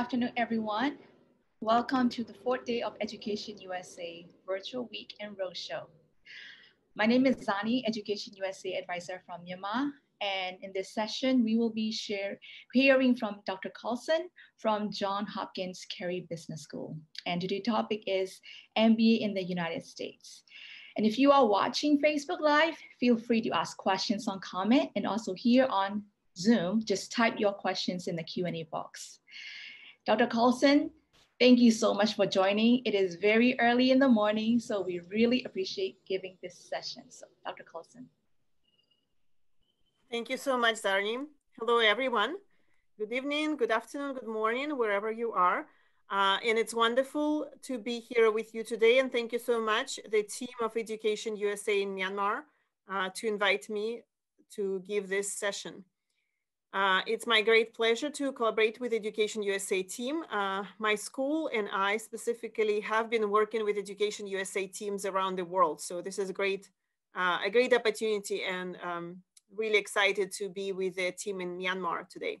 Good afternoon, everyone. Welcome to the fourth day of Education USA Virtual Week and Roadshow. My name is Zani, Education USA advisor from Myanmar. And in this session, we will be share, hearing from Dr. Carlson from John Hopkins Carey Business School. And today's topic is MBA in the United States. And if you are watching Facebook Live, feel free to ask questions on comment and also here on Zoom, just type your questions in the Q&A box. Dr. Carlson, thank you so much for joining. It is very early in the morning, so we really appreciate giving this session. So Dr. Carlson. Thank you so much, Darnie. Hello, everyone. Good evening, good afternoon, good morning, wherever you are. Uh, and it's wonderful to be here with you today. And thank you so much, the team of Education USA in Myanmar, uh, to invite me to give this session. Uh, it's my great pleasure to collaborate with Education USA team. Uh, my school and I specifically have been working with Education USA teams around the world. So this is a great, uh, a great opportunity and um, really excited to be with the team in Myanmar today.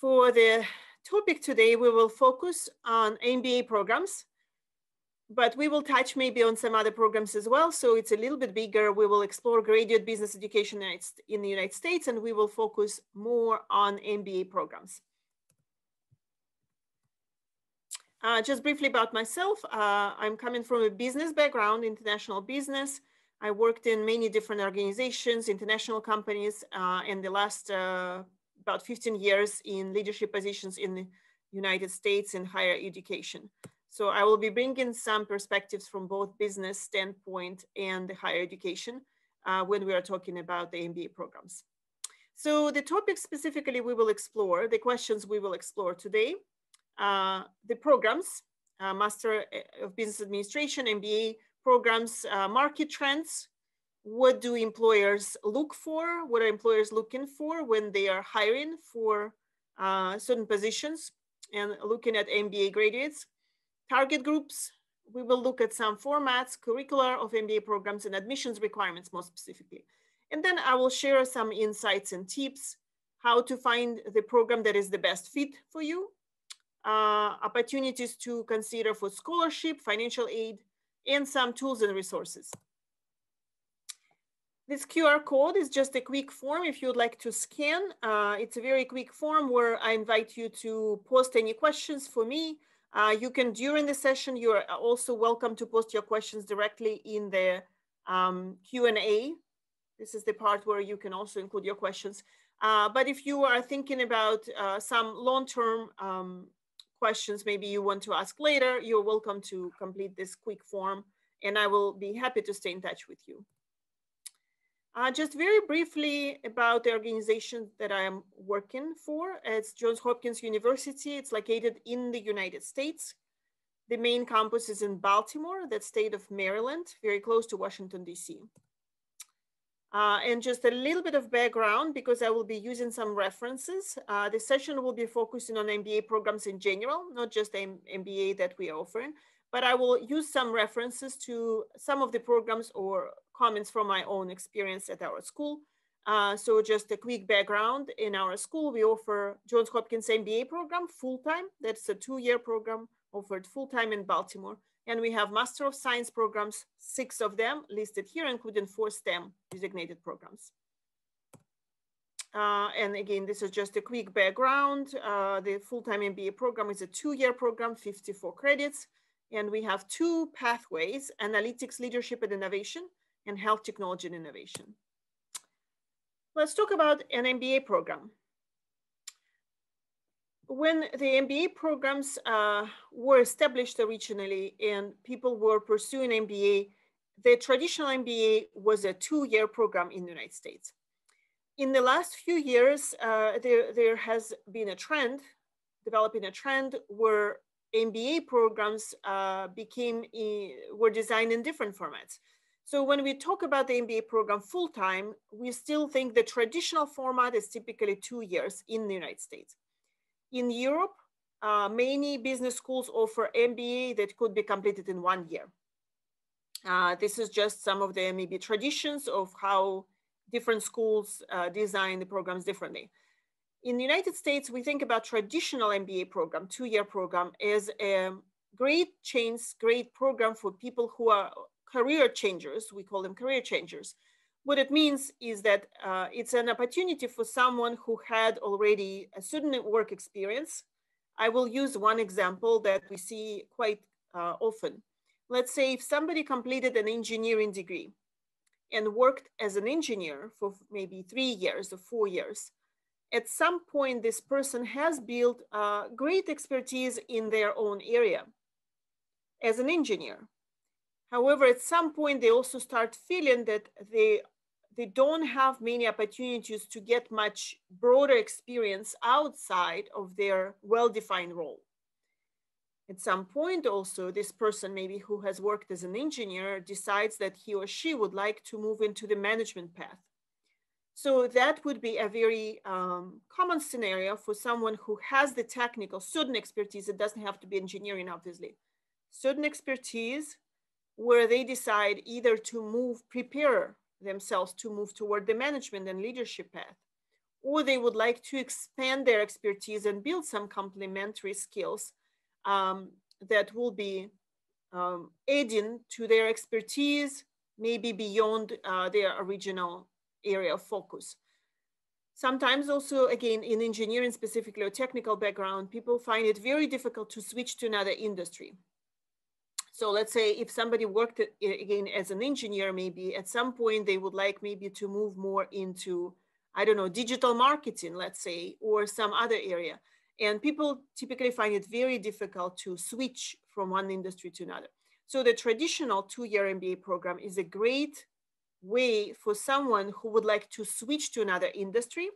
For the topic today, we will focus on MBA programs, but we will touch maybe on some other programs as well. So it's a little bit bigger. We will explore graduate business education in the United States, and we will focus more on MBA programs. Uh, just briefly about myself, uh, I'm coming from a business background, international business. I worked in many different organizations, international companies, uh, in the last uh, about 15 years in leadership positions in the United States in higher education. So I will be bringing some perspectives from both business standpoint and the higher education uh, when we are talking about the MBA programs. So the topic specifically we will explore, the questions we will explore today, uh, the programs, uh, Master of Business Administration, MBA programs, uh, market trends, what do employers look for? What are employers looking for when they are hiring for uh, certain positions and looking at MBA graduates? Target groups, we will look at some formats, curricular of MBA programs and admissions requirements more specifically. And then I will share some insights and tips, how to find the program that is the best fit for you, uh, opportunities to consider for scholarship, financial aid, and some tools and resources. This QR code is just a quick form if you'd like to scan. Uh, it's a very quick form where I invite you to post any questions for me. Uh, you can, during the session, you're also welcome to post your questions directly in the um, Q&A. This is the part where you can also include your questions. Uh, but if you are thinking about uh, some long-term um, questions maybe you want to ask later, you're welcome to complete this quick form and I will be happy to stay in touch with you. Uh, just very briefly about the organization that I am working for. It's Johns Hopkins University. It's located in the United States. The main campus is in Baltimore, that state of Maryland, very close to Washington, DC. Uh, and just a little bit of background because I will be using some references. Uh, the session will be focusing on MBA programs in general, not just the MBA that we are offering, but I will use some references to some of the programs or comments from my own experience at our school. Uh, so just a quick background, in our school, we offer Johns Hopkins MBA program full-time. That's a two-year program offered full-time in Baltimore. And we have Master of Science programs, six of them listed here, including four STEM designated programs. Uh, and again, this is just a quick background. Uh, the full-time MBA program is a two-year program, 54 credits. And we have two pathways, analytics, leadership, and innovation, and health technology and innovation. Let's talk about an MBA program. When the MBA programs uh, were established originally and people were pursuing MBA, the traditional MBA was a two-year program in the United States. In the last few years, uh, there, there has been a trend, developing a trend where MBA programs uh, became, were designed in different formats. So when we talk about the MBA program full-time, we still think the traditional format is typically two years in the United States. In Europe, uh, many business schools offer MBA that could be completed in one year. Uh, this is just some of the maybe traditions of how different schools uh, design the programs differently. In the United States, we think about traditional MBA program, two-year program, as a great chance, great program for people who are career changers. We call them career changers. What it means is that uh, it's an opportunity for someone who had already a certain work experience. I will use one example that we see quite uh, often. Let's say if somebody completed an engineering degree and worked as an engineer for maybe three years or four years, at some point, this person has built uh, great expertise in their own area as an engineer. However, at some point, they also start feeling that they, they don't have many opportunities to get much broader experience outside of their well-defined role. At some point also, this person maybe who has worked as an engineer decides that he or she would like to move into the management path. So that would be a very um, common scenario for someone who has the technical, certain expertise. It doesn't have to be engineering, obviously. Certain expertise where they decide either to move, prepare themselves to move toward the management and leadership path, or they would like to expand their expertise and build some complementary skills um, that will be um, adding to their expertise, maybe beyond uh, their original area of focus. Sometimes also, again, in engineering specifically or technical background, people find it very difficult to switch to another industry. So let's say if somebody worked again as an engineer, maybe at some point they would like maybe to move more into, I don't know, digital marketing, let's say, or some other area. And people typically find it very difficult to switch from one industry to another. So the traditional two-year MBA program is a great way for someone who would like to switch to another industry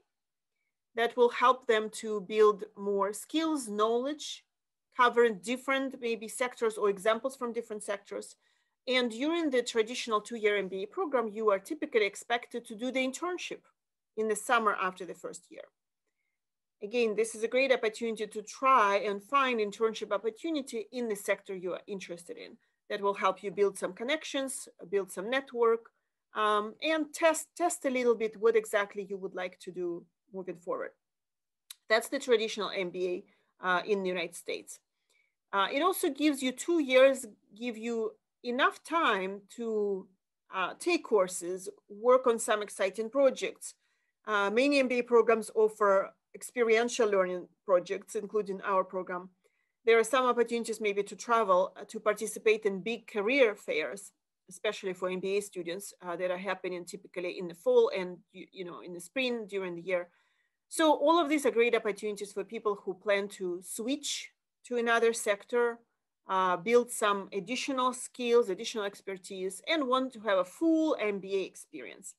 that will help them to build more skills, knowledge, cover different maybe sectors or examples from different sectors. And during the traditional two-year MBA program, you are typically expected to do the internship in the summer after the first year. Again, this is a great opportunity to try and find internship opportunity in the sector you are interested in. That will help you build some connections, build some network, um, and test, test a little bit what exactly you would like to do moving forward. That's the traditional MBA uh, in the United States. Uh, it also gives you two years, give you enough time to uh, take courses, work on some exciting projects. Uh, many MBA programs offer experiential learning projects, including our program. There are some opportunities maybe to travel, uh, to participate in big career fairs especially for MBA students uh, that are happening typically in the fall and you, you, know in the spring during the year. So all of these are great opportunities for people who plan to switch to another sector, uh, build some additional skills, additional expertise, and want to have a full MBA experience.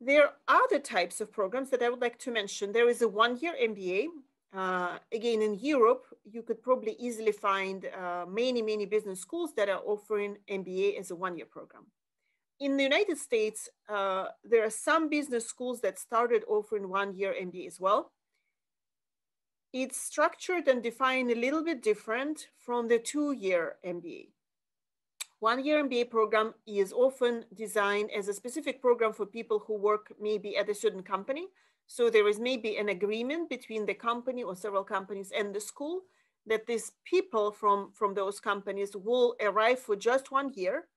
There are other types of programs that I would like to mention. There is a one-year MBA uh, again, in Europe, you could probably easily find uh, many, many business schools that are offering MBA as a one-year program. In the United States, uh, there are some business schools that started offering one-year MBA as well. It's structured and defined a little bit different from the two-year MBA. One-year MBA program is often designed as a specific program for people who work maybe at a certain company so there is maybe an agreement between the company or several companies and the school that these people from, from those companies will arrive for just one year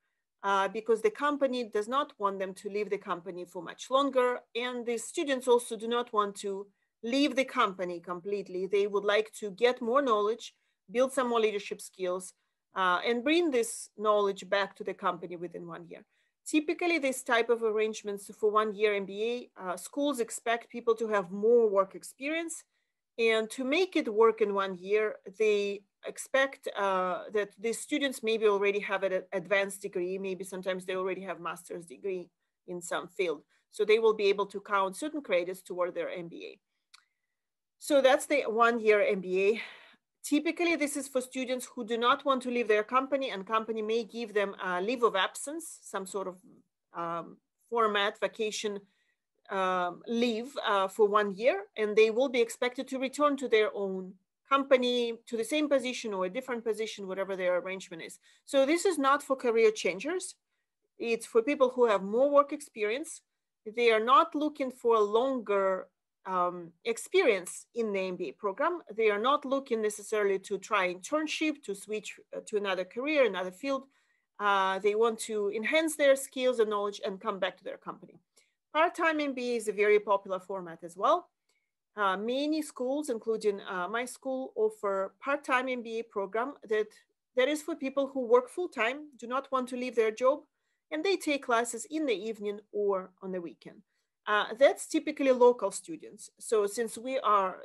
uh, because the company does not want them to leave the company for much longer. And the students also do not want to leave the company completely. They would like to get more knowledge, build some more leadership skills, uh, and bring this knowledge back to the company within one year. Typically, this type of arrangements for one year MBA, uh, schools expect people to have more work experience. And to make it work in one year, they expect uh, that the students maybe already have an advanced degree, maybe sometimes they already have master's degree in some field. So they will be able to count certain credits toward their MBA. So that's the one year MBA. Typically, this is for students who do not want to leave their company and company may give them a leave of absence, some sort of um, format, vacation um, leave uh, for one year, and they will be expected to return to their own company to the same position or a different position, whatever their arrangement is. So this is not for career changers. It's for people who have more work experience. They are not looking for a longer um, experience in the MBA program. They are not looking necessarily to try internship, to switch uh, to another career, another field. Uh, they want to enhance their skills and knowledge and come back to their company. Part-time MBA is a very popular format as well. Uh, many schools, including uh, my school, offer part-time MBA program that, that is for people who work full-time, do not want to leave their job, and they take classes in the evening or on the weekend. Uh, that's typically local students. So since we are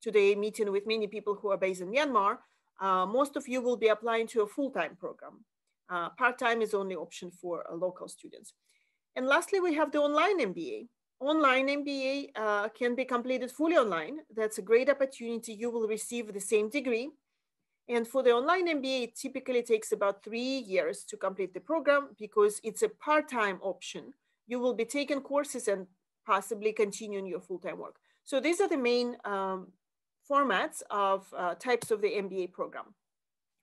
today meeting with many people who are based in Myanmar, uh, most of you will be applying to a full-time program. Uh, part-time is only option for uh, local students. And lastly, we have the online MBA. Online MBA uh, can be completed fully online. That's a great opportunity. You will receive the same degree. And for the online MBA, it typically takes about three years to complete the program because it's a part-time option. You will be taking courses and possibly continuing your full-time work. So these are the main um, formats of uh, types of the MBA program.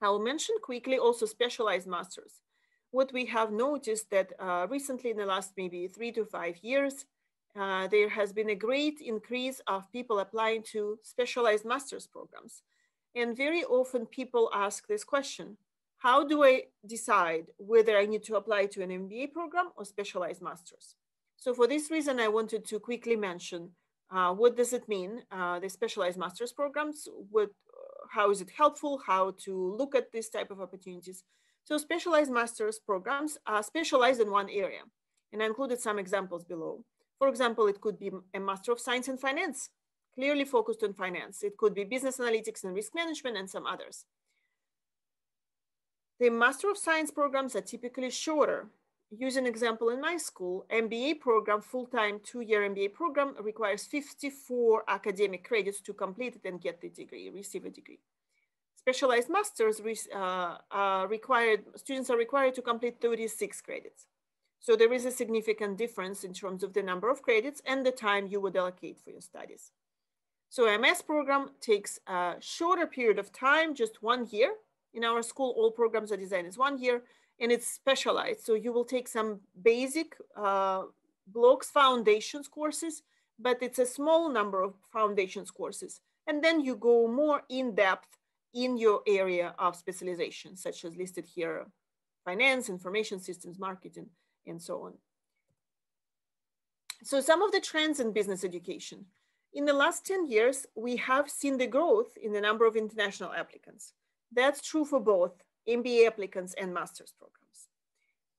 I'll mention quickly also specialized masters. What we have noticed that uh, recently in the last maybe three to five years, uh, there has been a great increase of people applying to specialized master's programs. And very often people ask this question, how do I decide whether I need to apply to an MBA program or specialized master's? So for this reason, I wanted to quickly mention uh, what does it mean, uh, the specialized master's programs, what, how is it helpful, how to look at this type of opportunities. So specialized master's programs are specialized in one area. And I included some examples below. For example, it could be a Master of Science in Finance, clearly focused on finance. It could be business analytics and risk management and some others. The Master of Science programs are typically shorter. Use an example in my school, MBA program, full-time two-year MBA program requires 54 academic credits to complete it and get the degree, receive a degree. Specialized masters uh, required, students are required to complete 36 credits. So there is a significant difference in terms of the number of credits and the time you would allocate for your studies. So MS program takes a shorter period of time, just one year. In our school, all programs are designed as one year and it's specialized. So you will take some basic uh, blocks foundations courses, but it's a small number of foundations courses. And then you go more in depth in your area of specialization, such as listed here, finance, information systems, marketing, and so on. So some of the trends in business education. In the last 10 years, we have seen the growth in the number of international applicants. That's true for both MBA applicants and master's programs.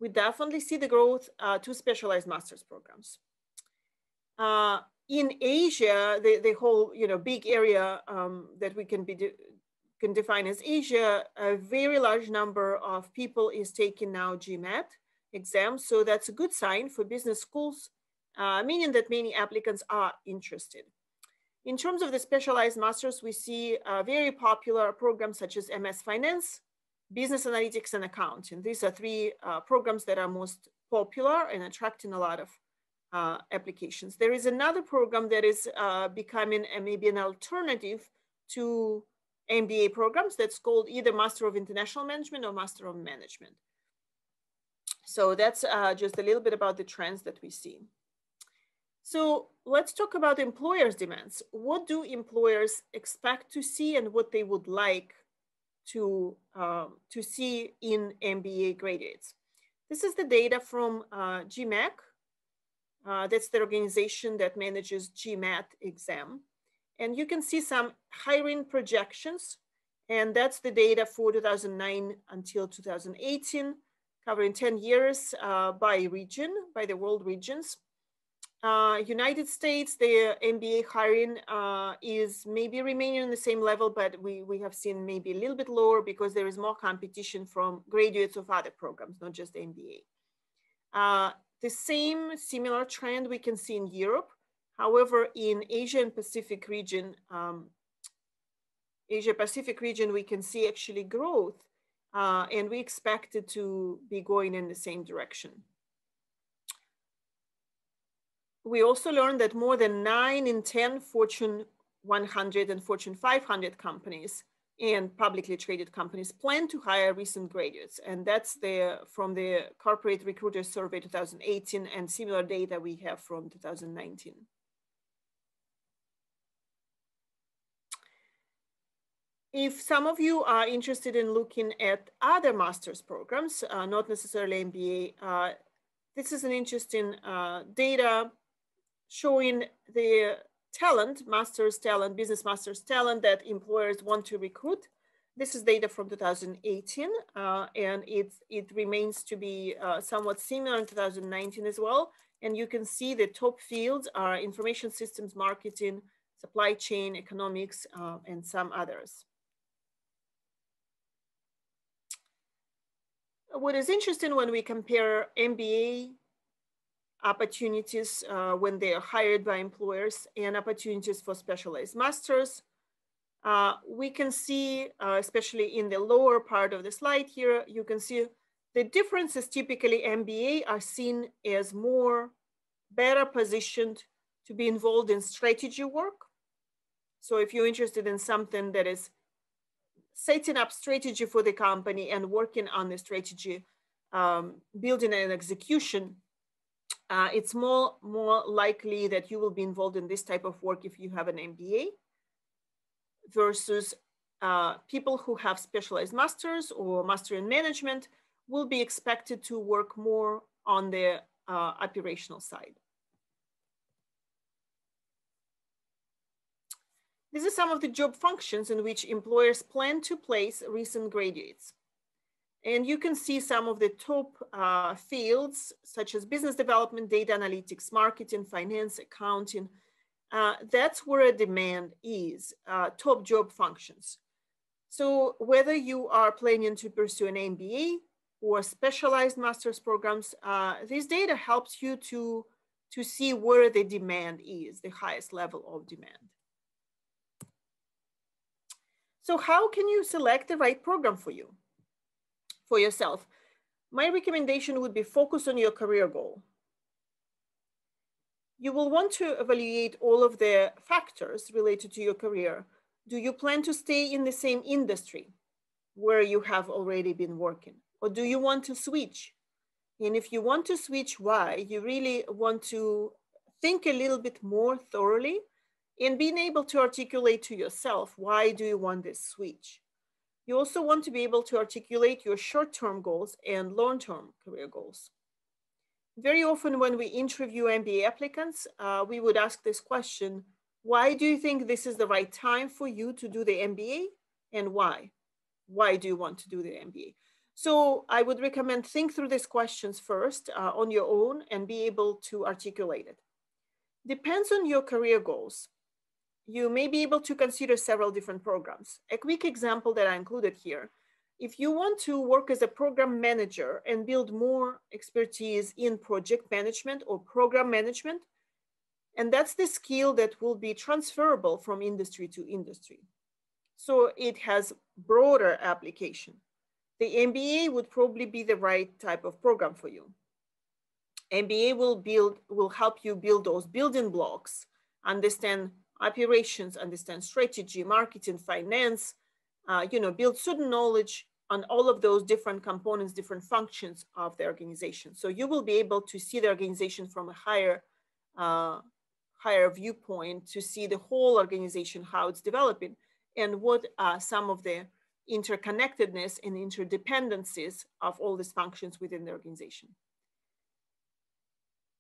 We definitely see the growth uh, to specialized master's programs. Uh, in Asia, the, the whole you know big area um, that we can be de can define as Asia, a very large number of people is taking now GMAT exam. So that's a good sign for business schools, uh, meaning that many applicants are interested. In terms of the specialized masters, we see uh, very popular programs such as MS Finance, Business Analytics and Accounting. These are three uh, programs that are most popular and attracting a lot of uh, applications. There is another program that is uh, becoming a, maybe an alternative to MBA programs that's called either Master of International Management or Master of Management. So that's uh, just a little bit about the trends that we see. So let's talk about employers' demands. What do employers expect to see and what they would like to, um, to see in MBA graduates? This is the data from uh, GMAC. Uh, that's the organization that manages GMAT exam. And you can see some hiring projections. And that's the data for 2009 until 2018 covering 10 years uh, by region, by the world regions. Uh, United States, the MBA hiring uh, is maybe remaining on the same level, but we, we have seen maybe a little bit lower because there is more competition from graduates of other programs, not just MBA. Uh, the same similar trend we can see in Europe. However, in Asia and Pacific region, um, Asia Pacific region, we can see actually growth uh, and we expect it to be going in the same direction we also learned that more than nine in 10 Fortune 100 and Fortune 500 companies and publicly traded companies plan to hire recent graduates. And that's the, from the Corporate Recruiter Survey 2018 and similar data we have from 2019. If some of you are interested in looking at other master's programs, uh, not necessarily MBA, uh, this is an interesting uh, data showing the talent, master's talent, business master's talent that employers want to recruit. This is data from 2018, uh, and it, it remains to be uh, somewhat similar in 2019 as well. And you can see the top fields are information systems, marketing, supply chain, economics, uh, and some others. what is interesting when we compare MBA opportunities uh, when they are hired by employers and opportunities for specialized masters, uh, we can see, uh, especially in the lower part of the slide here, you can see the differences typically MBA are seen as more better positioned to be involved in strategy work. So if you're interested in something that is setting up strategy for the company and working on the strategy, um, building and execution, uh, it's more, more likely that you will be involved in this type of work if you have an MBA versus uh, people who have specialized masters or master in management will be expected to work more on the uh, operational side. These are some of the job functions in which employers plan to place recent graduates. And you can see some of the top uh, fields, such as business development, data analytics, marketing, finance, accounting. Uh, that's where a demand is, uh, top job functions. So whether you are planning to pursue an MBA or specialized master's programs, uh, this data helps you to, to see where the demand is, the highest level of demand. So how can you select the right program for you, for yourself? My recommendation would be focus on your career goal. You will want to evaluate all of the factors related to your career. Do you plan to stay in the same industry where you have already been working? Or do you want to switch? And if you want to switch, why? You really want to think a little bit more thoroughly and being able to articulate to yourself, why do you want this switch? You also want to be able to articulate your short-term goals and long-term career goals. Very often when we interview MBA applicants, uh, we would ask this question, why do you think this is the right time for you to do the MBA and why? Why do you want to do the MBA? So I would recommend think through these questions first uh, on your own and be able to articulate it. Depends on your career goals you may be able to consider several different programs. A quick example that I included here, if you want to work as a program manager and build more expertise in project management or program management, and that's the skill that will be transferable from industry to industry. So it has broader application. The MBA would probably be the right type of program for you. MBA will build, will help you build those building blocks, understand operations, understand strategy, marketing, finance, uh, you know, build certain knowledge on all of those different components, different functions of the organization. So you will be able to see the organization from a higher, uh, higher viewpoint to see the whole organization, how it's developing and what are some of the interconnectedness and interdependencies of all these functions within the organization.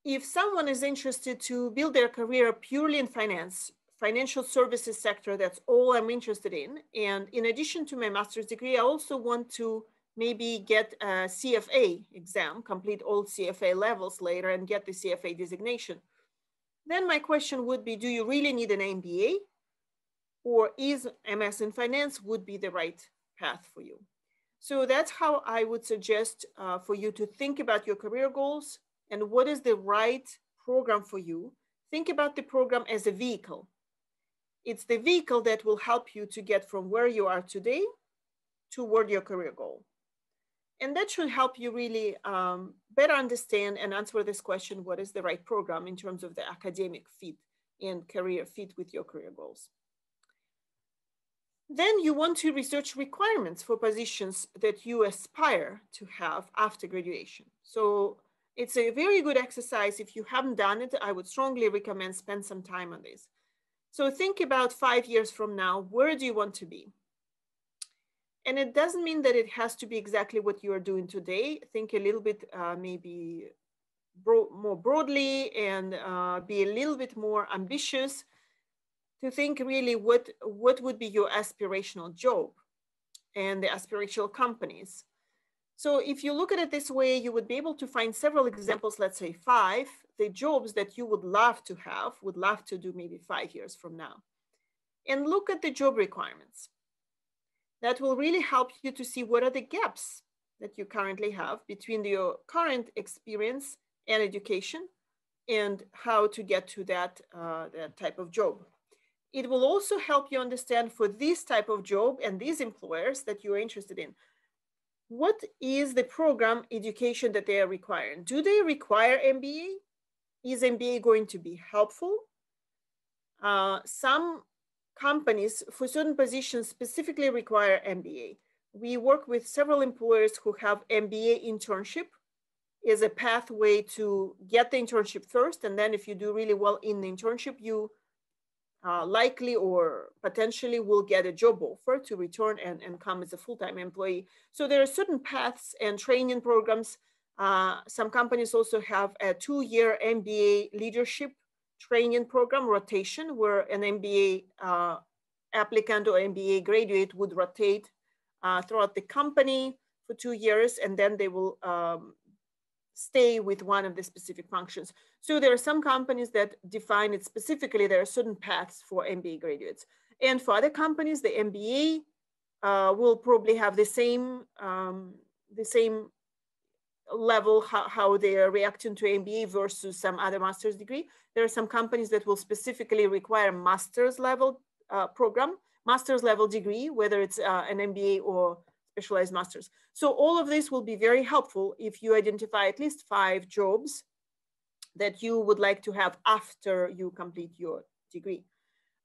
If someone is interested to build their career purely in finance, financial services sector, that's all I'm interested in. And in addition to my master's degree, I also want to maybe get a CFA exam, complete all CFA levels later and get the CFA designation. Then my question would be, do you really need an MBA? Or is MS in finance would be the right path for you? So that's how I would suggest uh, for you to think about your career goals and what is the right program for you. Think about the program as a vehicle it's the vehicle that will help you to get from where you are today toward your career goal. And that should help you really um, better understand and answer this question, what is the right program in terms of the academic fit and career fit with your career goals. Then you want to research requirements for positions that you aspire to have after graduation. So it's a very good exercise. If you haven't done it, I would strongly recommend spend some time on this. So think about five years from now, where do you want to be? And it doesn't mean that it has to be exactly what you are doing today. Think a little bit uh, maybe bro more broadly and uh, be a little bit more ambitious to think really what, what would be your aspirational job and the aspirational companies. So if you look at it this way, you would be able to find several examples, let's say five, the jobs that you would love to have, would love to do maybe five years from now. And look at the job requirements. That will really help you to see what are the gaps that you currently have between your current experience and education and how to get to that, uh, that type of job. It will also help you understand for this type of job and these employers that you're interested in, what is the program education that they are requiring? Do they require MBA? Is MBA going to be helpful? Uh, some companies for certain positions specifically require MBA. We work with several employers who have MBA internship is a pathway to get the internship first. And then if you do really well in the internship, you uh, likely or potentially will get a job offer to return and, and come as a full-time employee. So there are certain paths and training programs. Uh, some companies also have a two-year MBA leadership training program rotation where an MBA uh, applicant or MBA graduate would rotate uh, throughout the company for two years and then they will um, stay with one of the specific functions. So there are some companies that define it specifically. There are certain paths for MBA graduates. And for other companies, the MBA uh, will probably have the same, um, the same level how, how they are reacting to MBA versus some other master's degree. There are some companies that will specifically require master's level uh, program, master's level degree, whether it's uh, an MBA or specialized masters. So all of this will be very helpful if you identify at least five jobs that you would like to have after you complete your degree.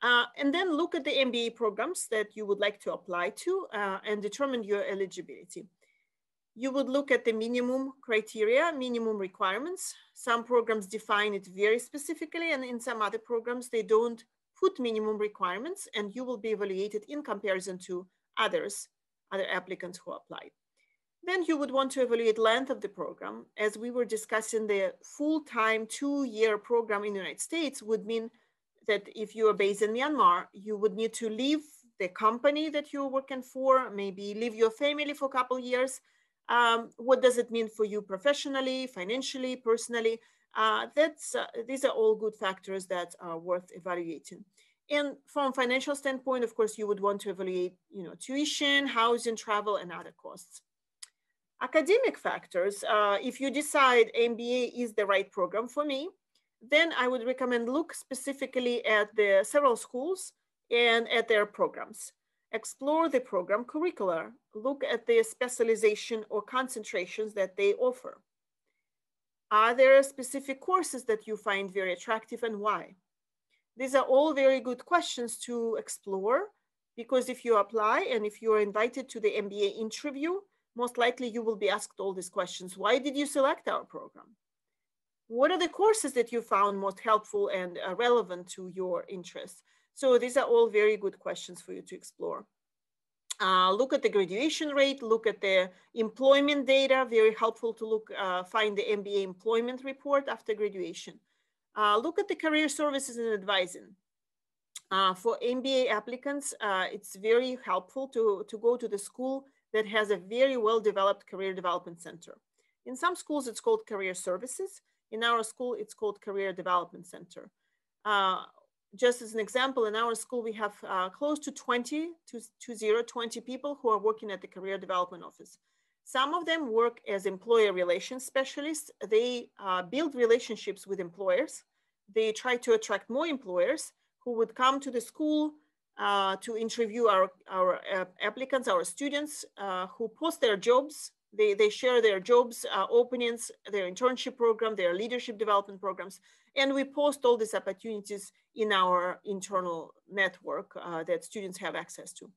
Uh, and then look at the MBA programs that you would like to apply to uh, and determine your eligibility. You would look at the minimum criteria, minimum requirements. Some programs define it very specifically and in some other programs, they don't put minimum requirements and you will be evaluated in comparison to others other applicants who applied. Then you would want to evaluate length of the program. As we were discussing, the full-time two-year program in the United States would mean that if you are based in Myanmar, you would need to leave the company that you're working for, maybe leave your family for a couple years. Um, what does it mean for you professionally, financially, personally? Uh, that's, uh, these are all good factors that are worth evaluating. And from financial standpoint, of course, you would want to evaluate, you know, tuition, housing, travel, and other costs. Academic factors, uh, if you decide MBA is the right program for me, then I would recommend look specifically at the several schools and at their programs. Explore the program curricula, look at the specialization or concentrations that they offer. Are there specific courses that you find very attractive and why? These are all very good questions to explore because if you apply and if you are invited to the MBA interview, most likely you will be asked all these questions. Why did you select our program? What are the courses that you found most helpful and uh, relevant to your interests? So these are all very good questions for you to explore. Uh, look at the graduation rate, look at the employment data, very helpful to look, uh, find the MBA employment report after graduation. Uh, look at the career services and advising. Uh, for MBA applicants, uh, it's very helpful to, to go to the school that has a very well-developed career development center. In some schools, it's called career services. In our school, it's called career development center. Uh, just as an example, in our school, we have uh, close to 20, to, to zero, 20 people who are working at the career development office. Some of them work as employer relations specialists. They uh, build relationships with employers. They try to attract more employers who would come to the school uh, to interview our, our uh, applicants, our students uh, who post their jobs. They, they share their jobs uh, openings, their internship program, their leadership development programs. And we post all these opportunities in our internal network uh, that students have access to.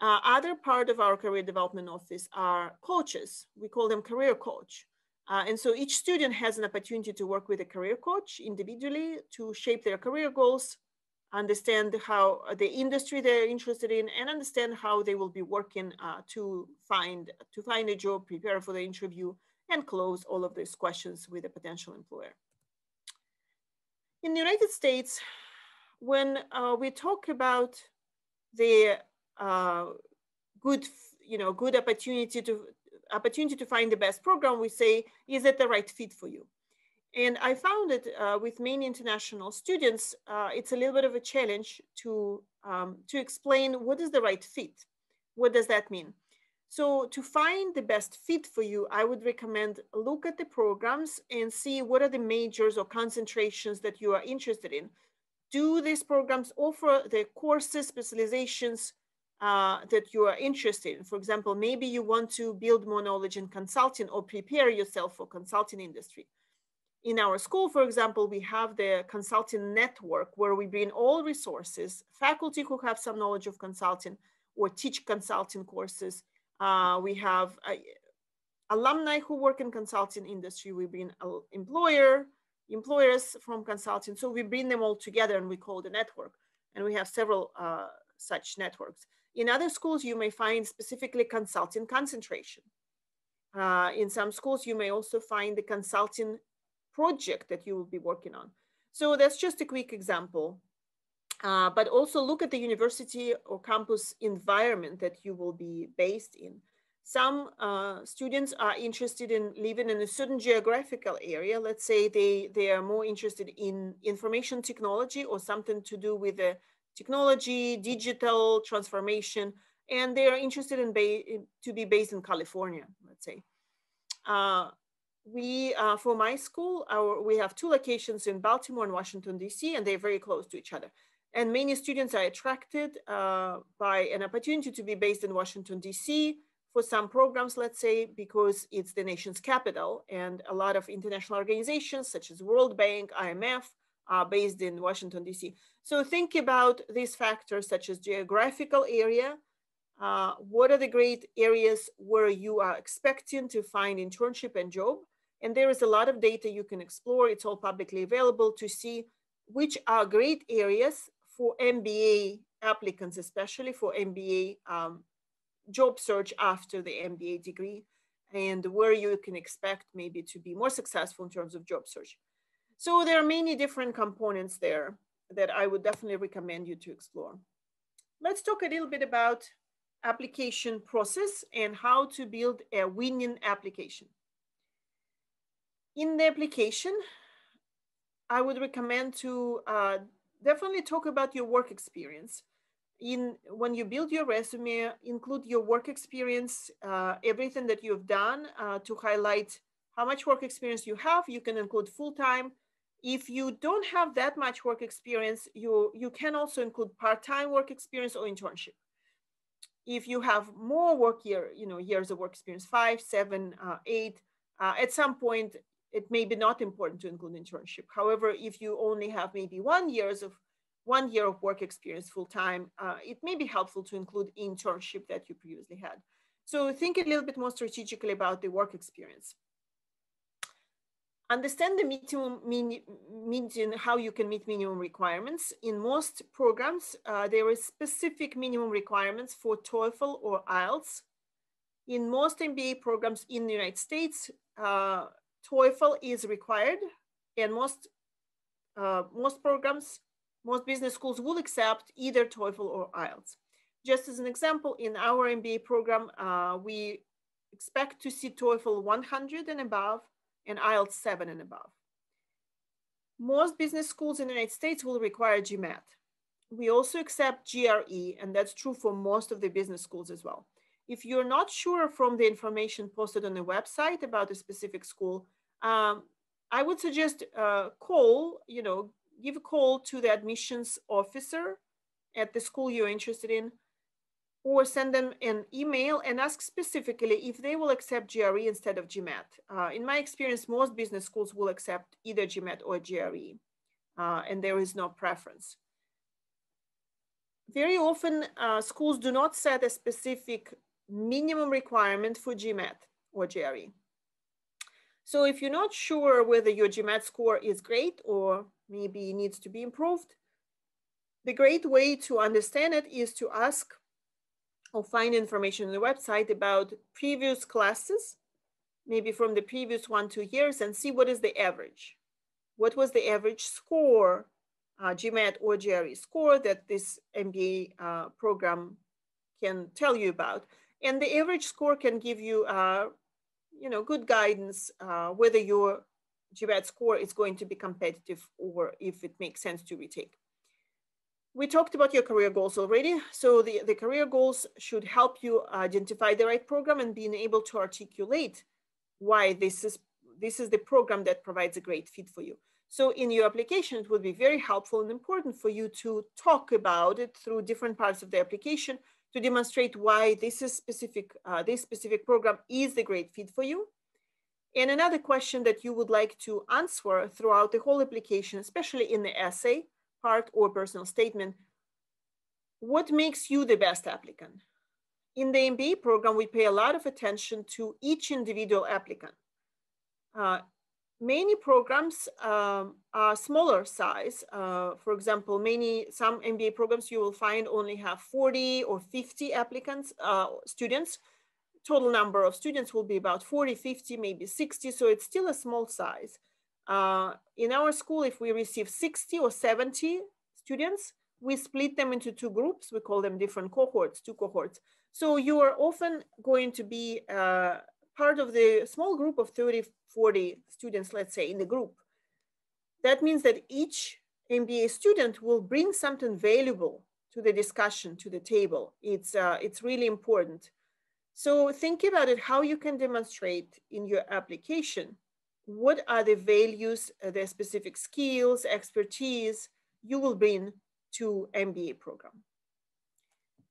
Uh, other part of our career development office are coaches. We call them career coach. Uh, and so each student has an opportunity to work with a career coach individually to shape their career goals understand how the industry they're interested in, and understand how they will be working uh, to find to find a job, prepare for the interview, and close all of these questions with a potential employer. In the United States, when uh, we talk about the uh, good, you know, good opportunity to opportunity to find the best program, we say, is it the right fit for you? And I found that uh, with many international students, uh, it's a little bit of a challenge to, um, to explain what is the right fit. What does that mean? So to find the best fit for you, I would recommend look at the programs and see what are the majors or concentrations that you are interested in. Do these programs offer the courses, specializations uh, that you are interested in? For example, maybe you want to build more knowledge in consulting or prepare yourself for consulting industry in our school, for example, we have the consulting network where we bring all resources, faculty who have some knowledge of consulting or teach consulting courses. Uh, we have uh, alumni who work in consulting industry. We bring employer, employers from consulting. So we bring them all together and we call the network. And we have several uh, such networks. In other schools, you may find specifically consulting concentration. Uh, in some schools, you may also find the consulting project that you will be working on. So that's just a quick example. Uh, but also look at the university or campus environment that you will be based in. Some uh, students are interested in living in a certain geographical area. Let's say they, they are more interested in information technology or something to do with the technology, digital transformation, and they are interested in, to be based in California, let's say. Uh, we, uh, for my school, our, we have two locations in Baltimore and Washington, DC, and they're very close to each other. And many students are attracted uh, by an opportunity to be based in Washington, DC for some programs, let's say, because it's the nation's capital. And a lot of international organizations such as World Bank, IMF, are based in Washington, DC. So think about these factors such as geographical area, uh, what are the great areas where you are expecting to find internship and job? And there is a lot of data you can explore. It's all publicly available to see which are great areas for MBA applicants, especially for MBA um, job search after the MBA degree and where you can expect maybe to be more successful in terms of job search. So there are many different components there that I would definitely recommend you to explore. Let's talk a little bit about application process and how to build a winning application in the application, I would recommend to uh, definitely talk about your work experience. In when you build your resume, include your work experience, uh, everything that you've done uh, to highlight how much work experience you have. You can include full time. If you don't have that much work experience, you you can also include part time work experience or internship. If you have more work year, you know years of work experience, five, seven, uh, eight, uh, at some point it may be not important to include internship. However, if you only have maybe one years of one year of work experience full time, uh, it may be helpful to include internship that you previously had. So think a little bit more strategically about the work experience. Understand the minimum, mean, how you can meet minimum requirements. In most programs, uh, there is specific minimum requirements for TOEFL or IELTS. In most MBA programs in the United States, uh, TOEFL is required and most, uh, most programs, most business schools will accept either TOEFL or IELTS. Just as an example, in our MBA program, uh, we expect to see TOEFL 100 and above and IELTS 7 and above. Most business schools in the United States will require GMAT. We also accept GRE, and that's true for most of the business schools as well. If you're not sure from the information posted on the website about a specific school, um, I would suggest uh, call, you know, give a call to the admissions officer at the school you're interested in, or send them an email and ask specifically if they will accept GRE instead of GMAT. Uh, in my experience, most business schools will accept either GMAT or GRE, uh, and there is no preference. Very often, uh, schools do not set a specific minimum requirement for GMAT or GRE. So if you're not sure whether your GMAT score is great or maybe needs to be improved, The great way to understand it is to ask or find information on the website about previous classes, maybe from the previous one, two years, and see what is the average. What was the average score, uh, GMAT or GRE score that this MBA uh, program can tell you about. And the average score can give you, uh, you know, good guidance uh, whether your GMAT score is going to be competitive or if it makes sense to retake. We talked about your career goals already. So the, the career goals should help you identify the right program and being able to articulate why this is, this is the program that provides a great fit for you. So in your application, it would be very helpful and important for you to talk about it through different parts of the application to demonstrate why this is specific, uh, this specific program is the great fit for you. And another question that you would like to answer throughout the whole application, especially in the essay part or personal statement, what makes you the best applicant? In the MBA program, we pay a lot of attention to each individual applicant. Uh, many programs um, are smaller size. Uh, for example, many, some MBA programs you will find only have 40 or 50 applicants, uh, students. Total number of students will be about 40, 50, maybe 60. So it's still a small size. Uh, in our school, if we receive 60 or 70 students, we split them into two groups. We call them different cohorts, two cohorts. So you are often going to be uh, part of the small group of 30, 40 students, let's say, in the group. That means that each MBA student will bring something valuable to the discussion, to the table. It's, uh, it's really important. So think about it, how you can demonstrate in your application, what are the values, uh, the specific skills, expertise you will bring to MBA program?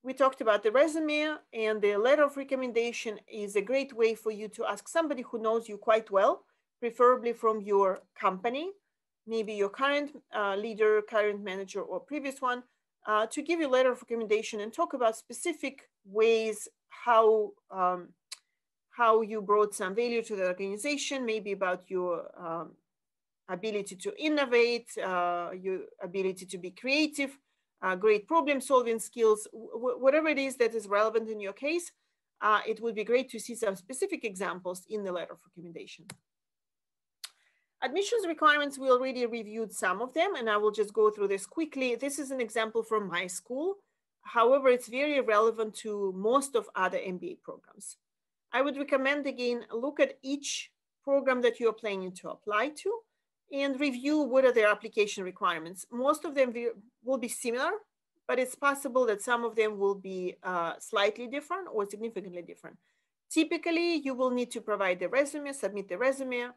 We talked about the resume and the letter of recommendation is a great way for you to ask somebody who knows you quite well, preferably from your company, maybe your current uh, leader, current manager, or previous one, uh, to give you a letter of recommendation and talk about specific ways how um, how you brought some value to the organization, maybe about your um, ability to innovate, uh, your ability to be creative, uh, great problem solving skills, whatever it is that is relevant in your case, uh, it would be great to see some specific examples in the letter of recommendation. Admissions requirements, we already reviewed some of them and I will just go through this quickly. This is an example from my school. However, it's very relevant to most of other MBA programs. I would recommend again, look at each program that you are planning to apply to and review what are their application requirements. Most of them will be similar, but it's possible that some of them will be uh, slightly different or significantly different. Typically, you will need to provide the resume, submit the resume.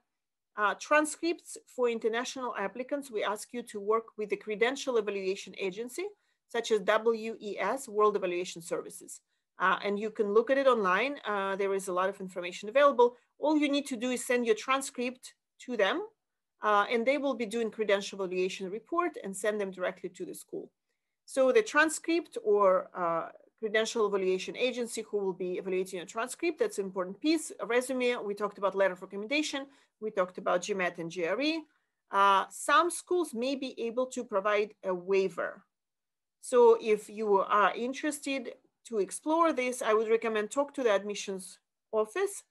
Uh, transcripts for international applicants, we ask you to work with the credential evaluation agency, such as WES, World Evaluation Services. Uh, and you can look at it online. Uh, there is a lot of information available. All you need to do is send your transcript to them uh, and they will be doing credential evaluation report and send them directly to the school. So the transcript or uh, credential evaluation agency who will be evaluating a transcript, that's an important piece. A resume, we talked about letter of recommendation, we talked about GMAT and GRE. Uh, some schools may be able to provide a waiver. So if you are interested to explore this, I would recommend talk to the admissions office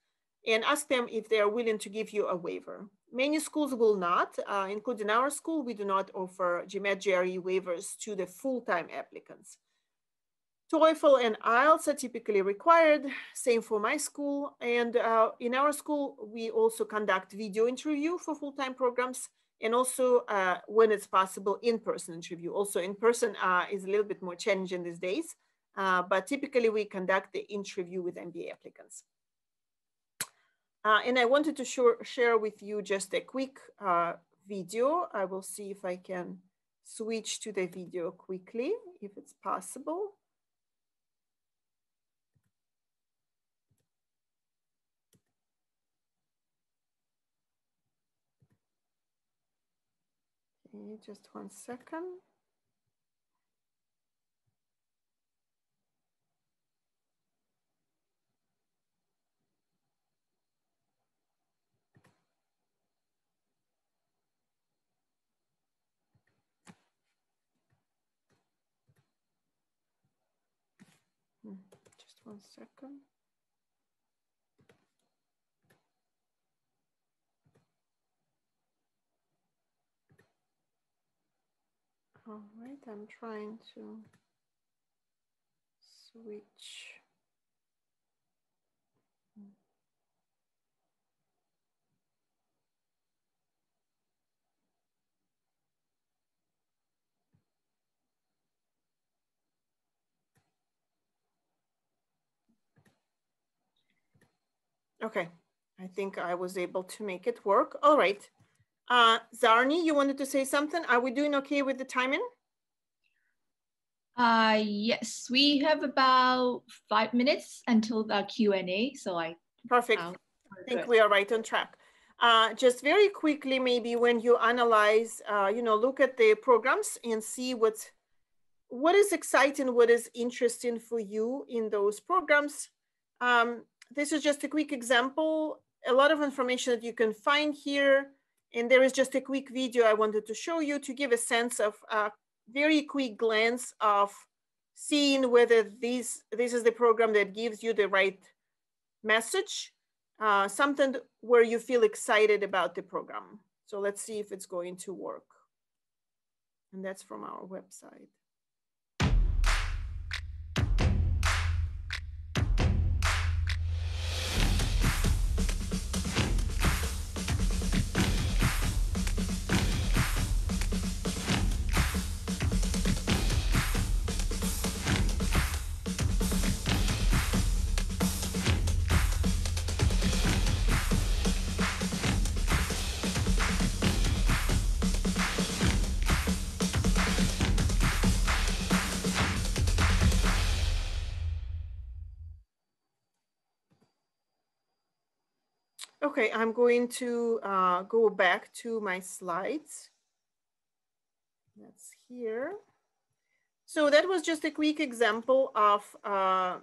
and ask them if they are willing to give you a waiver. Many schools will not, uh, including our school, we do not offer GMAT GRE waivers to the full-time applicants. TOEFL and IELTS are typically required, same for my school. And uh, in our school, we also conduct video interview for full-time programs and also uh, when it's possible, in-person interview. Also in-person uh, is a little bit more challenging these days, uh, but typically we conduct the interview with MBA applicants. Uh, and I wanted to share with you just a quick uh, video. I will see if I can switch to the video quickly, if it's possible. Just one second. One second. All right, I'm trying to switch. Okay, I think I was able to make it work. All right. Uh, Zarni, you wanted to say something? Are we doing okay with the timing? Uh, yes, we have about five minutes until the Q&A, so I... Perfect. I think we are right on track. Uh, just very quickly, maybe when you analyze, uh, you know, look at the programs and see what's, what is exciting, what is interesting for you in those programs. Um, this is just a quick example. A lot of information that you can find here. And there is just a quick video I wanted to show you to give a sense of a very quick glance of seeing whether this, this is the program that gives you the right message, uh, something where you feel excited about the program. So let's see if it's going to work. And that's from our website. Okay, I'm going to uh, go back to my slides. That's here. So that was just a quick example of uh,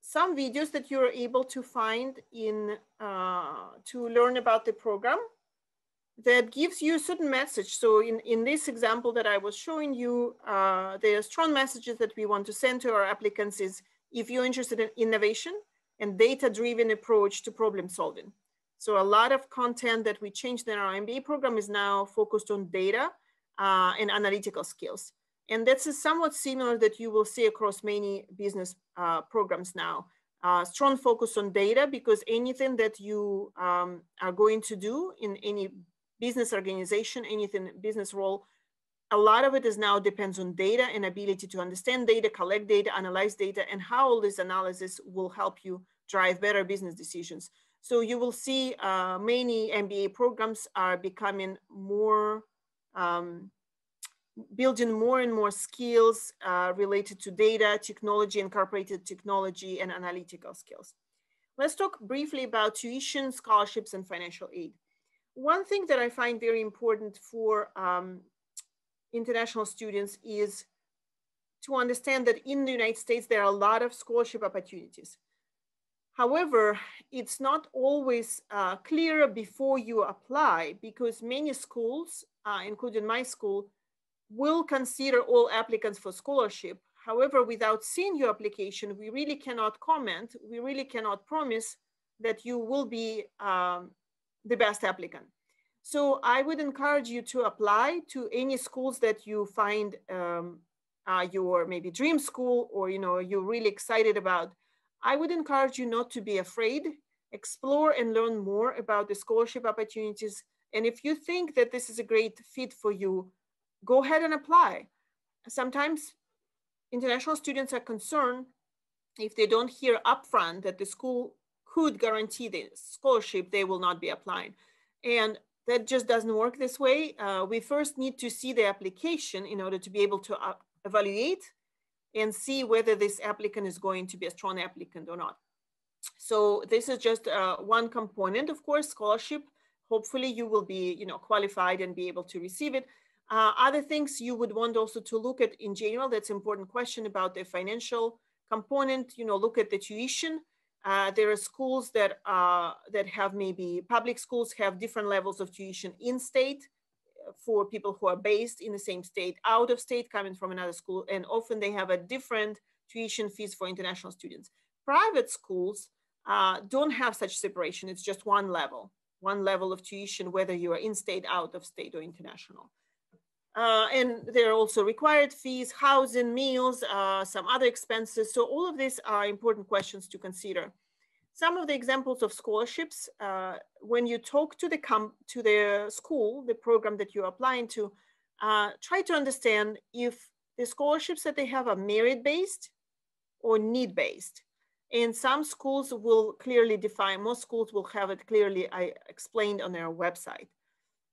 some videos that you're able to find in uh, to learn about the program that gives you a certain message. So in, in this example that I was showing you, uh, the strong messages that we want to send to our applicants is if you're interested in innovation and data-driven approach to problem solving. So a lot of content that we changed in our MBA program is now focused on data uh, and analytical skills. And that's a somewhat similar that you will see across many business uh, programs now. Uh, strong focus on data because anything that you um, are going to do in any business organization, anything business role, a lot of it is now depends on data and ability to understand data, collect data, analyze data, and how all this analysis will help you drive better business decisions. So you will see uh, many MBA programs are becoming more, um, building more and more skills uh, related to data, technology, incorporated technology, and analytical skills. Let's talk briefly about tuition, scholarships, and financial aid. One thing that I find very important for um, international students is to understand that in the United States, there are a lot of scholarship opportunities. However, it's not always uh, clear before you apply because many schools, uh, including my school, will consider all applicants for scholarship. However, without seeing your application, we really cannot comment. We really cannot promise that you will be um, the best applicant. So I would encourage you to apply to any schools that you find um, uh, your maybe dream school or you know you're really excited about I would encourage you not to be afraid, explore and learn more about the scholarship opportunities. And if you think that this is a great fit for you, go ahead and apply. Sometimes international students are concerned if they don't hear upfront that the school could guarantee the scholarship, they will not be applying. And that just doesn't work this way. Uh, we first need to see the application in order to be able to uh, evaluate and see whether this applicant is going to be a strong applicant or not. So this is just uh, one component, of course, scholarship. Hopefully you will be you know, qualified and be able to receive it. Uh, other things you would want also to look at in general, that's important question about the financial component, you know, look at the tuition. Uh, there are schools that, uh, that have maybe public schools have different levels of tuition in state for people who are based in the same state, out of state, coming from another school, and often they have a different tuition fees for international students. Private schools uh, don't have such separation. It's just one level, one level of tuition, whether you are in-state, out of state, or international. Uh, and there are also required fees, housing, meals, uh, some other expenses. So all of these are important questions to consider. Some of the examples of scholarships, uh, when you talk to the, to the school, the program that you're applying to, uh, try to understand if the scholarships that they have are merit-based or need-based. And some schools will clearly define, most schools will have it clearly I explained on their website.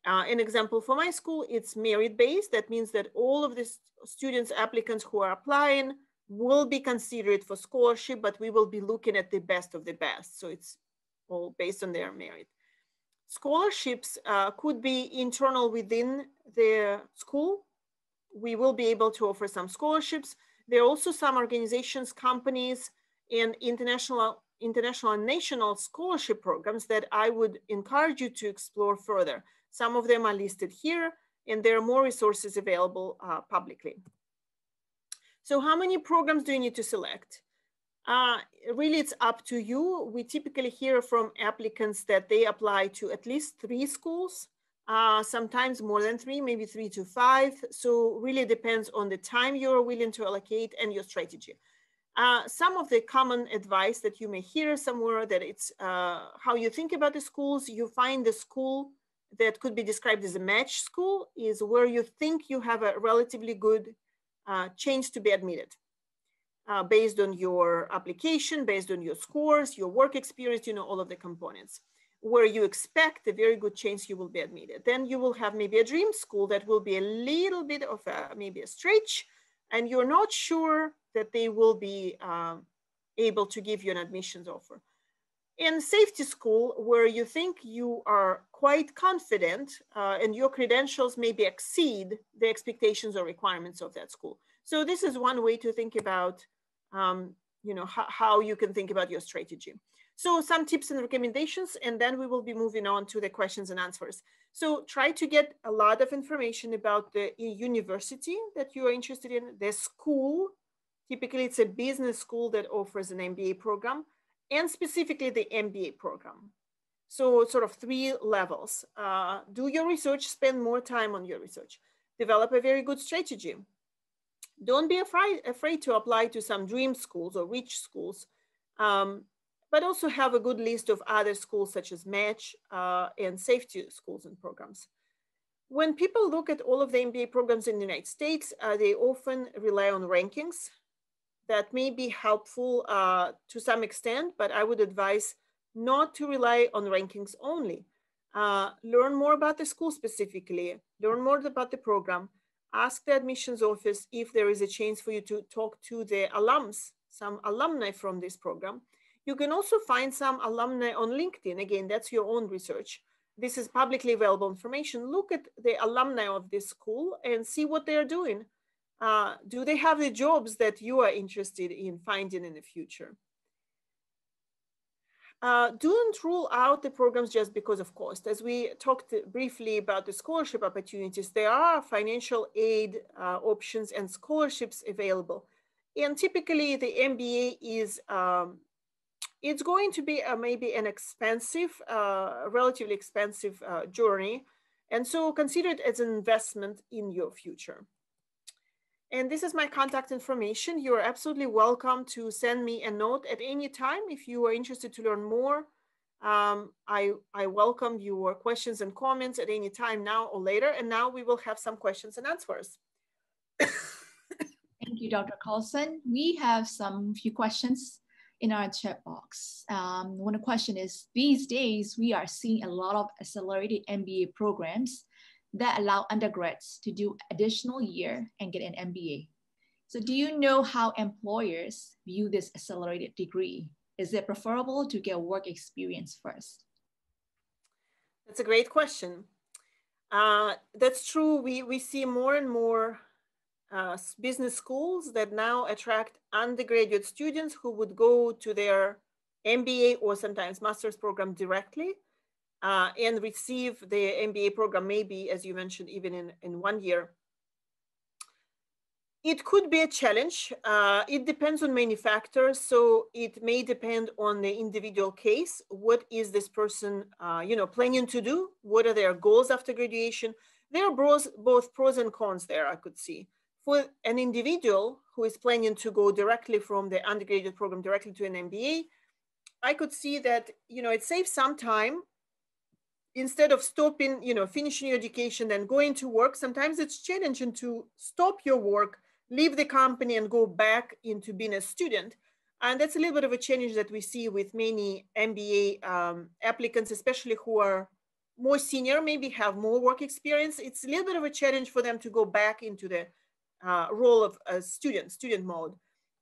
Uh, an example for my school, it's merit-based. That means that all of the students, applicants who are applying will be considered for scholarship, but we will be looking at the best of the best. So it's all based on their merit. Scholarships uh, could be internal within the school. We will be able to offer some scholarships. There are also some organizations, companies, and international, international and national scholarship programs that I would encourage you to explore further. Some of them are listed here and there are more resources available uh, publicly. So how many programs do you need to select? Uh, really, it's up to you. We typically hear from applicants that they apply to at least three schools, uh, sometimes more than three, maybe three to five. So really depends on the time you're willing to allocate and your strategy. Uh, some of the common advice that you may hear somewhere that it's uh, how you think about the schools, you find the school that could be described as a match school is where you think you have a relatively good uh, chance to be admitted uh, based on your application, based on your scores, your work experience, you know, all of the components where you expect a very good chance you will be admitted. Then you will have maybe a dream school that will be a little bit of a, maybe a stretch and you're not sure that they will be um, able to give you an admissions offer in safety school where you think you are quite confident uh, and your credentials maybe exceed the expectations or requirements of that school. So this is one way to think about, um, you know, how you can think about your strategy. So some tips and recommendations, and then we will be moving on to the questions and answers. So try to get a lot of information about the university that you are interested in, the school. Typically it's a business school that offers an MBA program and specifically the MBA program. So sort of three levels. Uh, do your research, spend more time on your research. Develop a very good strategy. Don't be afraid, afraid to apply to some dream schools or rich schools, um, but also have a good list of other schools such as match uh, and safety schools and programs. When people look at all of the MBA programs in the United States, uh, they often rely on rankings that may be helpful uh, to some extent, but I would advise not to rely on rankings only. Uh, learn more about the school specifically, learn more about the program, ask the admissions office if there is a chance for you to talk to the alums, some alumni from this program. You can also find some alumni on LinkedIn. Again, that's your own research. This is publicly available information. Look at the alumni of this school and see what they're doing uh, do they have the jobs that you are interested in finding in the future? Uh, don't rule out the programs just because of cost. As we talked briefly about the scholarship opportunities, there are financial aid uh, options and scholarships available. And typically the MBA is, um, it's going to be a, maybe an expensive, uh, relatively expensive uh, journey. And so consider it as an investment in your future. And this is my contact information. You are absolutely welcome to send me a note at any time if you are interested to learn more. Um, I, I welcome your questions and comments at any time now or later. And now we will have some questions and answers. Thank you, Dr. Carlson. We have some few questions in our chat box. Um, one question is, these days we are seeing a lot of accelerated MBA programs that allow undergrads to do additional year and get an MBA. So do you know how employers view this accelerated degree? Is it preferable to get work experience first? That's a great question. Uh, that's true. We, we see more and more uh, business schools that now attract undergraduate students who would go to their MBA or sometimes master's program directly uh, and receive the MBA program maybe, as you mentioned, even in, in one year. it could be a challenge. Uh, it depends on many factors. So it may depend on the individual case. What is this person, uh, you know, planning to do? What are their goals after graduation? There are both, both pros and cons there, I could see. For an individual who is planning to go directly from the undergraduate program directly to an MBA, I could see that, you know, it saves some time instead of stopping, you know, finishing your education and going to work, sometimes it's challenging to stop your work leave the company and go back into being a student. And that's a little bit of a challenge that we see with many MBA um, applicants, especially who are more senior, maybe have more work experience. It's a little bit of a challenge for them to go back into the uh, role of a student, student mode.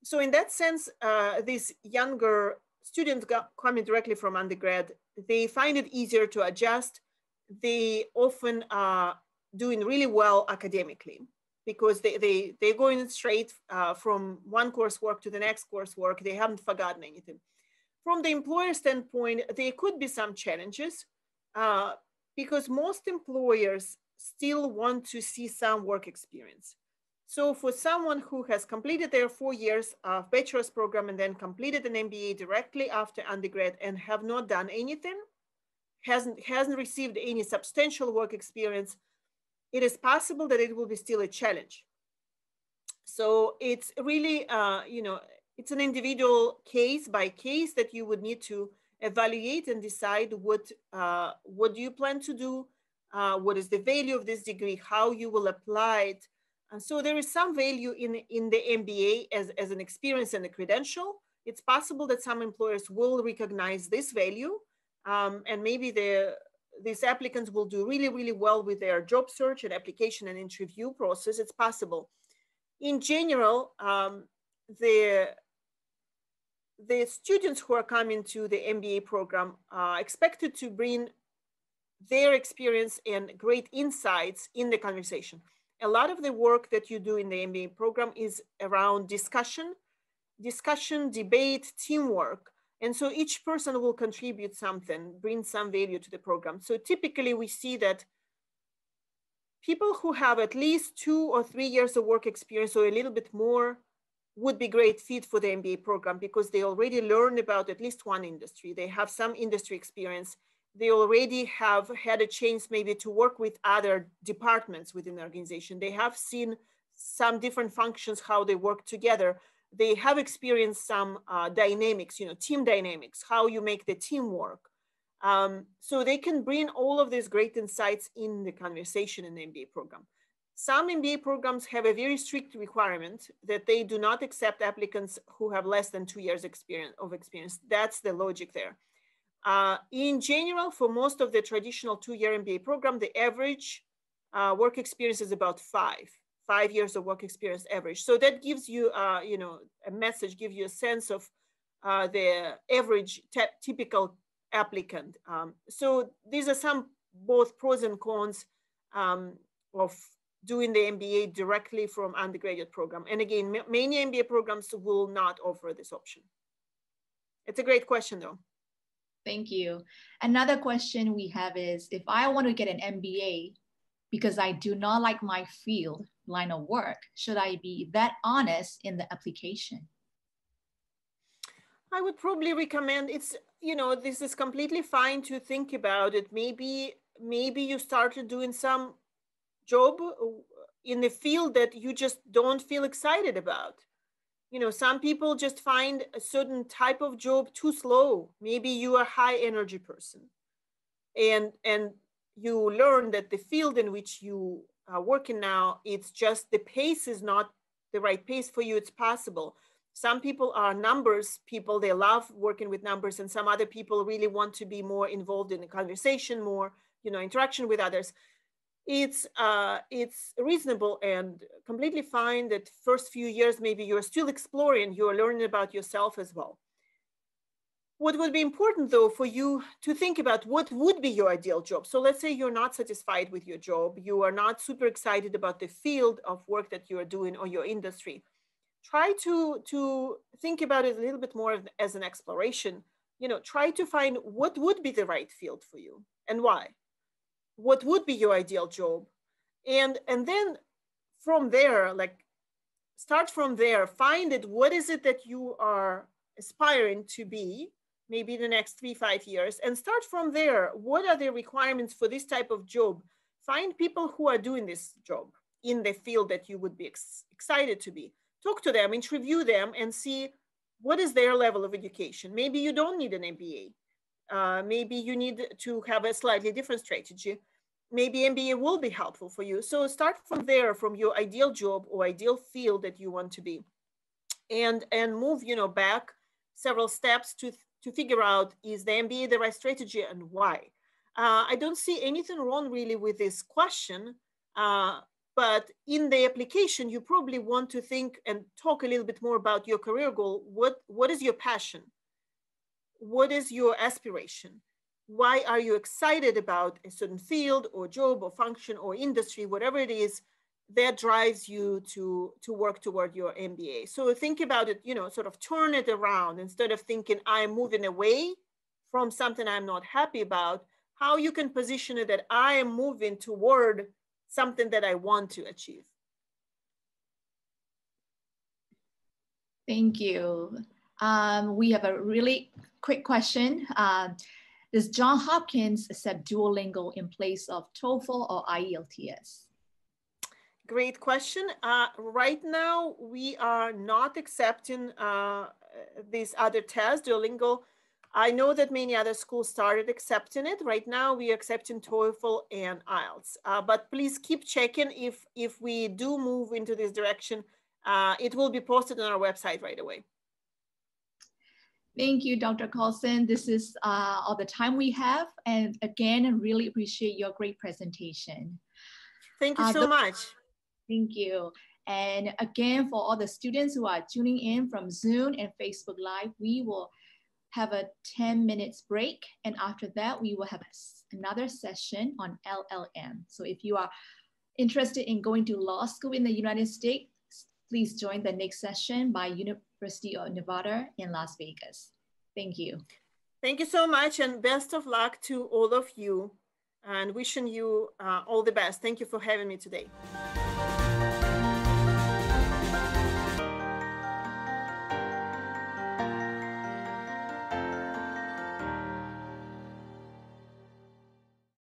So in that sense, uh, these younger students coming directly from undergrad, they find it easier to adjust. They often are doing really well academically because they, they, they're going straight uh, from one coursework to the next coursework. They haven't forgotten anything. From the employer standpoint, there could be some challenges uh, because most employers still want to see some work experience. So for someone who has completed their four years of bachelor's program and then completed an MBA directly after undergrad and have not done anything, hasn't, hasn't received any substantial work experience, it is possible that it will be still a challenge. So it's really, uh, you know, it's an individual case by case that you would need to evaluate and decide what, uh, what do you plan to do, uh, what is the value of this degree, how you will apply it. And so there is some value in, in the MBA as, as an experience and a credential. It's possible that some employers will recognize this value um, and maybe the these applicants will do really, really well with their job search and application and interview process. It's possible. In general, um, the, the students who are coming to the MBA program are expected to bring their experience and great insights in the conversation. A lot of the work that you do in the MBA program is around discussion, discussion, debate, teamwork. And so each person will contribute something, bring some value to the program. So typically we see that people who have at least two or three years of work experience or a little bit more would be great fit for the MBA program because they already learned about at least one industry. They have some industry experience. They already have had a chance maybe to work with other departments within the organization. They have seen some different functions, how they work together they have experienced some uh, dynamics, you know, team dynamics, how you make the team work. Um, so they can bring all of these great insights in the conversation in the MBA program. Some MBA programs have a very strict requirement that they do not accept applicants who have less than two years experience of experience. That's the logic there. Uh, in general, for most of the traditional two-year MBA program, the average uh, work experience is about five five years of work experience average. So that gives you, uh, you know, a message, give you a sense of uh, the average typical applicant. Um, so these are some both pros and cons um, of doing the MBA directly from undergraduate program. And again, many MBA programs will not offer this option. It's a great question though. Thank you. Another question we have is, if I want to get an MBA because I do not like my field, line of work? Should I be that honest in the application? I would probably recommend it's, you know, this is completely fine to think about it. Maybe, maybe you started doing some job in the field that you just don't feel excited about. You know, some people just find a certain type of job too slow. Maybe you are a high energy person and, and you learn that the field in which you are working now, it's just the pace is not the right pace for you. It's possible. Some people are numbers people, they love working with numbers, and some other people really want to be more involved in the conversation, more you know, interaction with others. It's uh, it's reasonable and completely fine that first few years maybe you're still exploring, you're learning about yourself as well. What would be important though for you to think about what would be your ideal job. So let's say you're not satisfied with your job, you are not super excited about the field of work that you are doing or your industry. Try to, to think about it a little bit more as an exploration. You know, try to find what would be the right field for you and why. What would be your ideal job? And, and then from there, like start from there. Find it. What is it that you are aspiring to be? Maybe the next three, five years, and start from there. What are the requirements for this type of job? Find people who are doing this job in the field that you would be ex excited to be. Talk to them, interview them, and see what is their level of education. Maybe you don't need an MBA. Uh, maybe you need to have a slightly different strategy maybe MBA will be helpful for you. So start from there, from your ideal job or ideal field that you want to be, and and move, you know, back several steps to to figure out is the MBA the right strategy and why. Uh, I don't see anything wrong really with this question, uh, but in the application, you probably want to think and talk a little bit more about your career goal. What what is your passion? What is your aspiration? why are you excited about a certain field or job or function or industry, whatever it is that drives you to, to work toward your MBA. So think about it, you know, sort of turn it around instead of thinking I'm moving away from something I'm not happy about, how you can position it that I am moving toward something that I want to achieve. Thank you. Um, we have a really quick question. Uh, does John Hopkins accept Duolingo in place of TOEFL or IELTS? Great question. Uh, right now, we are not accepting uh, these other tests, Duolingo. I know that many other schools started accepting it. Right now, we are accepting TOEFL and IELTS. Uh, but please keep checking if, if we do move into this direction. Uh, it will be posted on our website right away. Thank you, Dr. Carlson. This is uh, all the time we have. And again, I really appreciate your great presentation. Thank you uh, so much. Thank you. And again, for all the students who are tuning in from Zoom and Facebook Live, we will have a 10 minutes break. And after that, we will have another session on LLM. So if you are interested in going to law school in the United States, please join the next session by Of Nevada in Las Vegas. Thank you. Thank you so much and best of luck to all of you and wishing you uh, all the best. Thank you for having me today.